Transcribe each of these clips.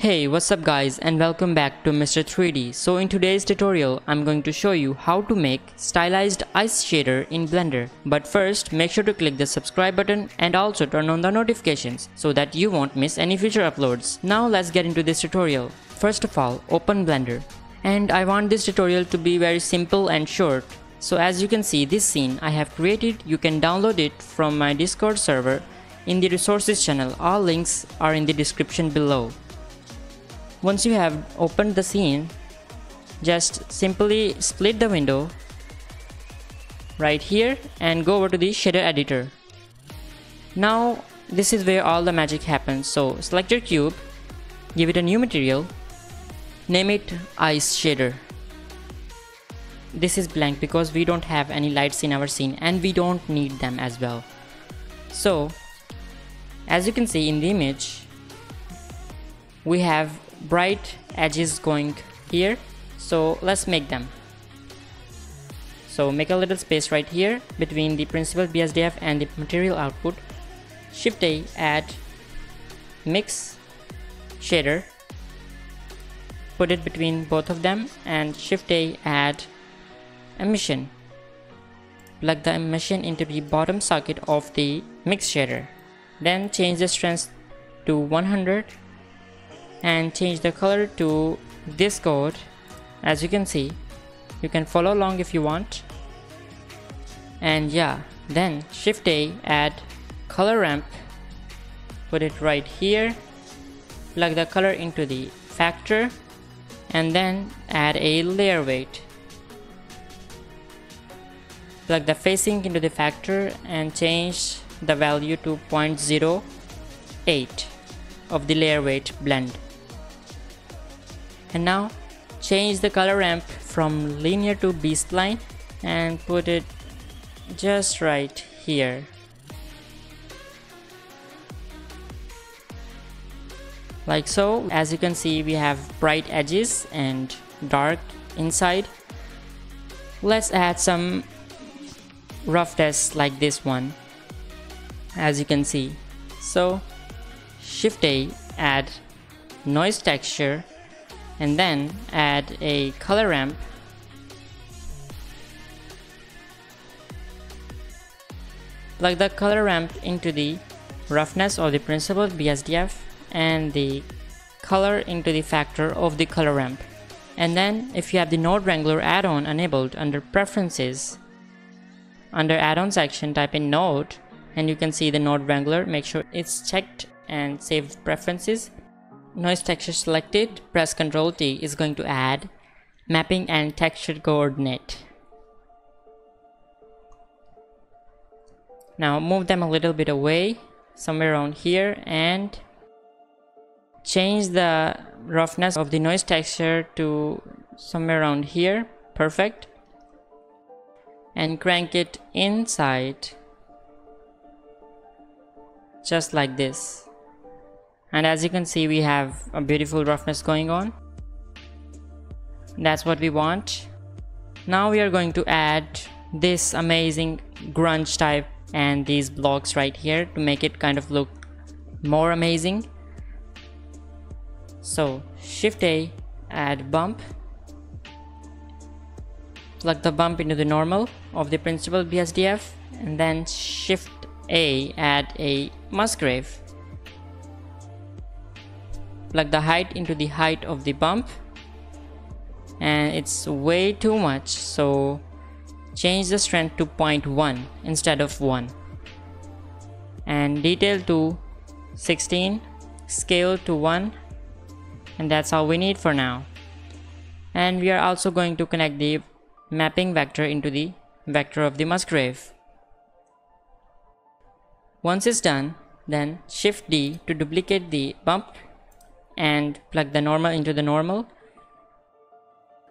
Hey what's up guys and welcome back to Mr. 3D. So in today's tutorial I'm going to show you how to make stylized ice shader in Blender. But first make sure to click the subscribe button and also turn on the notifications so that you won't miss any future uploads. Now let's get into this tutorial. First of all open Blender. And I want this tutorial to be very simple and short. So as you can see this scene I have created you can download it from my discord server in the resources channel. All links are in the description below. Once you have opened the scene, just simply split the window right here and go over to the shader editor. Now this is where all the magic happens. So select your cube, give it a new material, name it ice shader. This is blank because we don't have any lights in our scene and we don't need them as well. So as you can see in the image, we have bright edges going here. So let's make them. So make a little space right here between the principled BSDF and the material output. Shift A add mix shader. Put it between both of them and shift A add emission. Plug the emission into the bottom socket of the mix shader. Then change the strength to 100 and change the color to this code. As you can see you can follow along if you want. And yeah then shift a add color ramp put it right here plug the color into the factor and then add a layer weight. Plug the facing into the factor and change the value to 0.08 of the layer weight blend and now change the color ramp from linear to B-spline and put it just right here. Like so as you can see we have bright edges and dark inside. Let's add some roughness like this one as you can see. So shift a add noise texture and then add a color ramp. Plug the color ramp into the roughness of the principled BSDF and the color into the factor of the color ramp. And then if you have the node wrangler add-on enabled under preferences under add-on section type in node and you can see the node wrangler make sure it's checked and save preferences noise texture selected, press Ctrl T is going to add mapping and texture coordinate. Now move them a little bit away, somewhere around here and change the roughness of the noise texture to somewhere around here, perfect. And crank it inside, just like this and as you can see we have a beautiful roughness going on. That's what we want. Now we are going to add this amazing grunge type and these blocks right here to make it kind of look more amazing. So shift a add bump. Plug the bump into the normal of the principled BSDF and then shift a add a musgrave plug the height into the height of the bump. And it's way too much. So change the strength to 0.1 instead of 1 and detail to 16 scale to 1 and that's all we need for now. And we are also going to connect the mapping vector into the vector of the musgrave. Once it's done then shift D to duplicate the bump and plug the normal into the normal.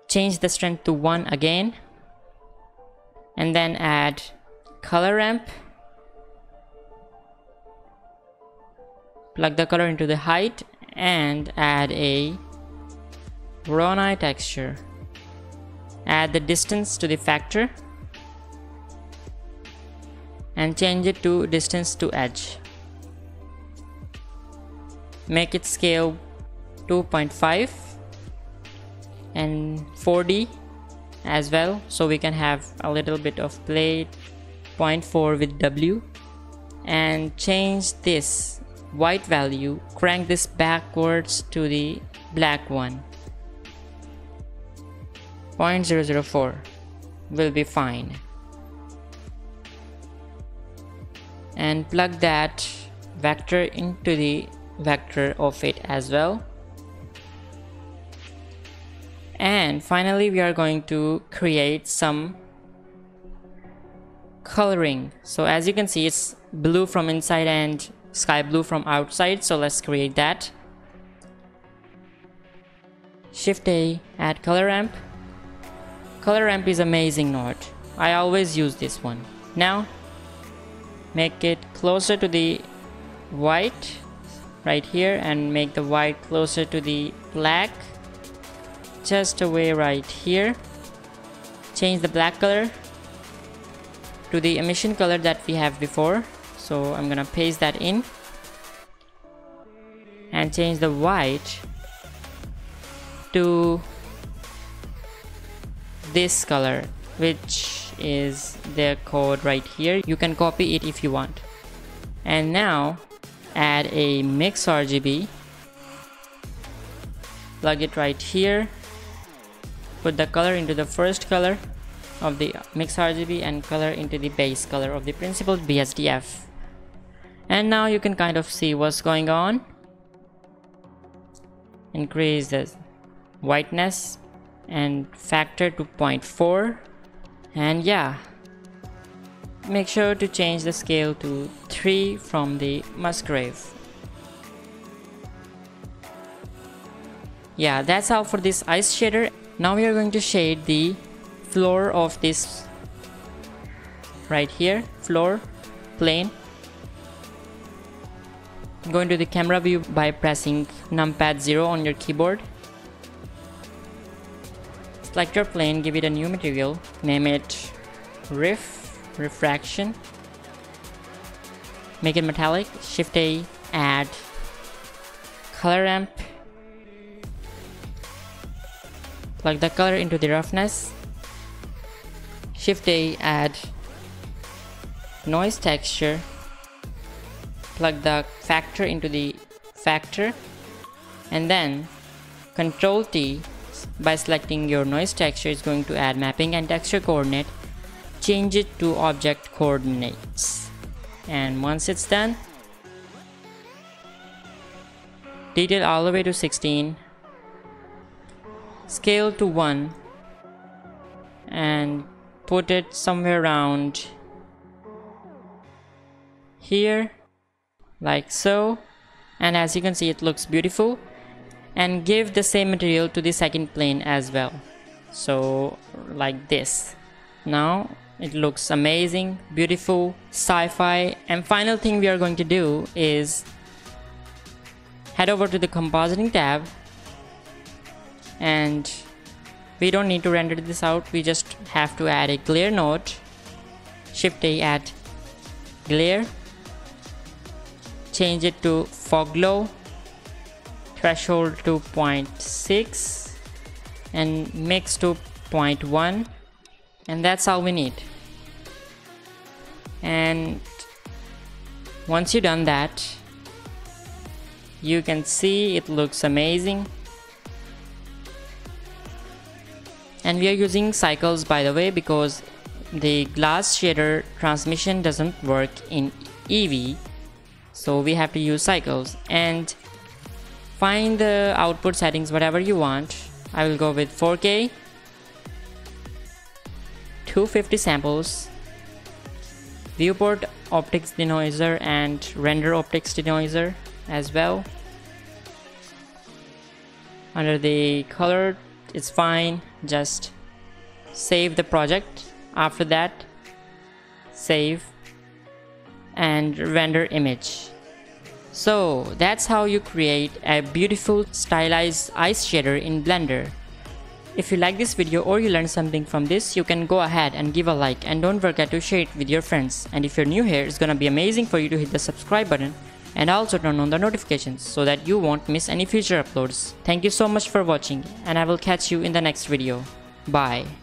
Change the strength to 1 again. And then add color ramp. Plug the color into the height and add a Voronoi texture. Add the distance to the factor. And change it to distance to edge. Make it scale 2.5 and 4D as well. So we can have a little bit of play 0.4 with W. And change this white value crank this backwards to the black one. 0.004 will be fine. And plug that vector into the vector of it as well and finally we are going to create some coloring. So as you can see it's blue from inside and sky blue from outside. So let's create that. Shift a add color ramp. Color ramp is amazing node i always use this one. Now make it closer to the white right here and make the white closer to the black just away right here. Change the black color to the emission color that we have before. So I'm gonna paste that in. And change the white to this color which is the code right here. You can copy it if you want. And now add a mix RGB plug it right here put the color into the first color of the mix RGB and color into the base color of the principled BSDF and now you can kind of see what's going on. Increase the whiteness and factor to 0.4 and yeah make sure to change the scale to 3 from the Musgrave. Yeah that's all for this ice shader now we are going to shade the floor of this right here floor plane. Go into the camera view by pressing numpad 0 on your keyboard. Select your plane give it a new material name it riff refraction. Make it metallic shift a add color ramp plug the color into the roughness. Shift a add noise texture. Plug the factor into the factor. And then control T. By selecting your noise texture is going to add mapping and texture coordinate. Change it to object coordinates. And once it's done detail all the way to 16 scale to 1 and put it somewhere around here like so. And as you can see it looks beautiful. And give the same material to the second plane as well. So like this. Now it looks amazing beautiful sci-fi. And final thing we are going to do is head over to the compositing tab and we don't need to render this out. We just have to add a glare node shift a add glare change it to fog glow threshold to 0.6 and mix to 0.1 and that's all we need. And once you done that you can see it looks amazing and we are using cycles by the way because the glass shader transmission doesn't work in Eevee so we have to use cycles. And find the output settings whatever you want. I will go with 4k 250 samples. Viewport OptiX denoiser and render OptiX denoiser as well. Under the color it's fine just save the project. After that save and render image. So that's how you create a beautiful stylized ice shader in blender. If you like this video or you learned something from this you can go ahead and give a like and don't forget to share it with your friends. And if you're new here it's gonna be amazing for you to hit the subscribe button and also turn on the notifications so that you won't miss any future uploads. Thank you so much for watching and I will catch you in the next video. Bye.